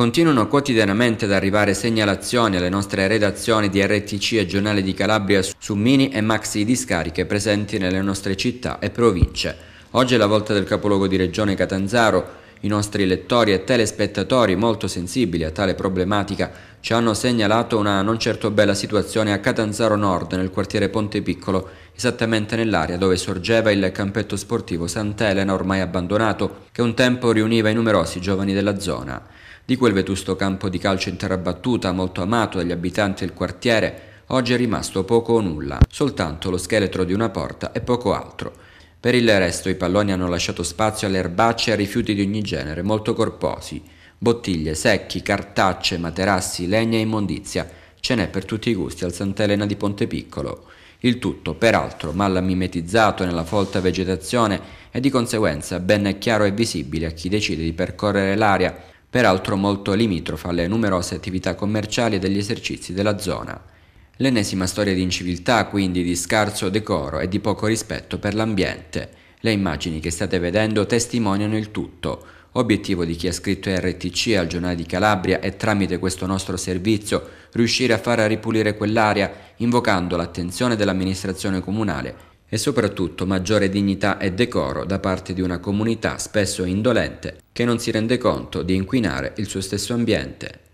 Continuano quotidianamente ad arrivare segnalazioni alle nostre redazioni di RTC e Giornale di Calabria su mini e maxi discariche presenti nelle nostre città e province. Oggi è la volta del capoluogo di regione Catanzaro. I nostri lettori e telespettatori molto sensibili a tale problematica ci hanno segnalato una non certo bella situazione a Catanzaro Nord, nel quartiere Ponte Piccolo, esattamente nell'area dove sorgeva il campetto sportivo Sant'Elena ormai abbandonato, che un tempo riuniva i numerosi giovani della zona. Di quel vetusto campo di calcio in terra battuta, molto amato dagli abitanti del quartiere, oggi è rimasto poco o nulla, soltanto lo scheletro di una porta e poco altro. Per il resto i palloni hanno lasciato spazio alle erbacce e a rifiuti di ogni genere, molto corposi. Bottiglie, secchi, cartacce, materassi, legna e immondizia. Ce n'è per tutti i gusti al Sant'Elena di Ponte Piccolo. Il tutto, peraltro, mal mimetizzato nella folta vegetazione e di conseguenza ben chiaro e visibile a chi decide di percorrere l'area peraltro molto limitrofa alle numerose attività commerciali e degli esercizi della zona. L'ennesima storia di inciviltà, quindi di scarso decoro e di poco rispetto per l'ambiente. Le immagini che state vedendo testimoniano il tutto. Obiettivo di chi ha scritto RTC al giornale di Calabria è tramite questo nostro servizio riuscire a far ripulire quell'area invocando l'attenzione dell'amministrazione comunale e soprattutto maggiore dignità e decoro da parte di una comunità spesso indolente che non si rende conto di inquinare il suo stesso ambiente.